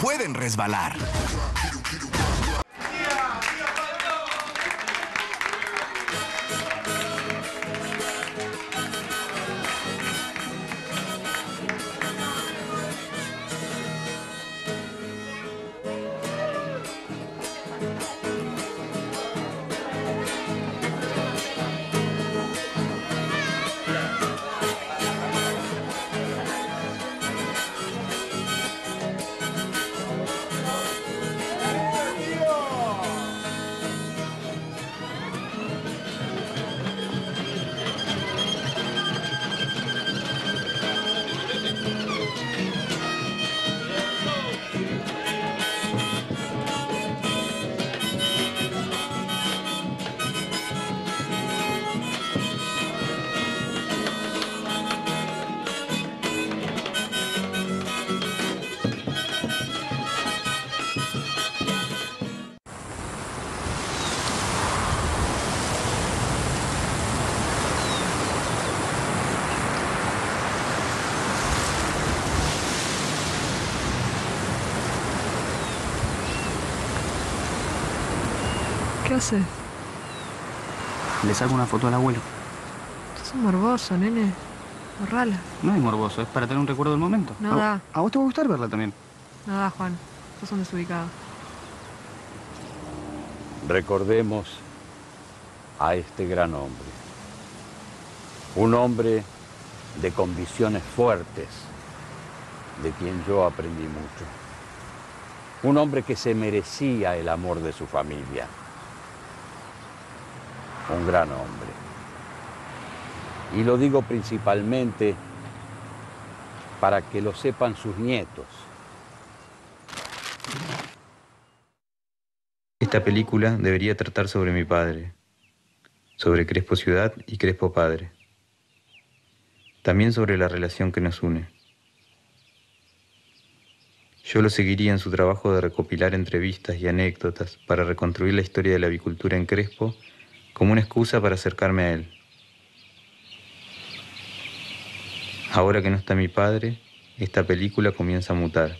pueden resbalar. ¿Qué haces? Le saco una foto al abuelo. Sos un morboso, nene. Borrala. No es morboso, es para tener un recuerdo del momento. No da. ¿A vos te va a gustar verla también? Nada, Juan. Sos un desubicado. Recordemos a este gran hombre. Un hombre de convicciones fuertes, de quien yo aprendí mucho. Un hombre que se merecía el amor de su familia. Un gran hombre. Y lo digo principalmente para que lo sepan sus nietos. Esta película debería tratar sobre mi padre, sobre Crespo Ciudad y Crespo Padre. También sobre la relación que nos une. Yo lo seguiría en su trabajo de recopilar entrevistas y anécdotas para reconstruir la historia de la avicultura en Crespo como una excusa para acercarme a él. Ahora que no está mi padre, esta película comienza a mutar.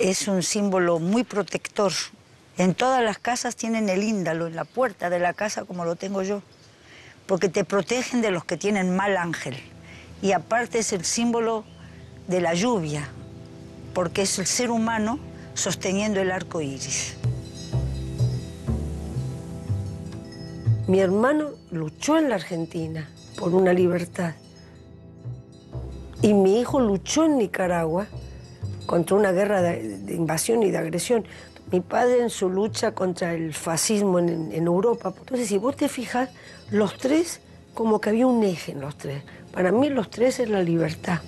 Es un símbolo muy protector. En todas las casas tienen el índalo, en la puerta de la casa como lo tengo yo, porque te protegen de los que tienen mal ángel. Y aparte es el símbolo de la lluvia, porque es el ser humano sosteniendo el arco iris. Mi hermano luchó en la Argentina por una libertad. Y mi hijo luchó en Nicaragua contra una guerra de, invasión y de agresión. Mi padre en su lucha contra el fascismo en, en Europa. Entonces, si vos te fijas, los tres, como que había un eje en los tres. Para mí los tres es la libertad.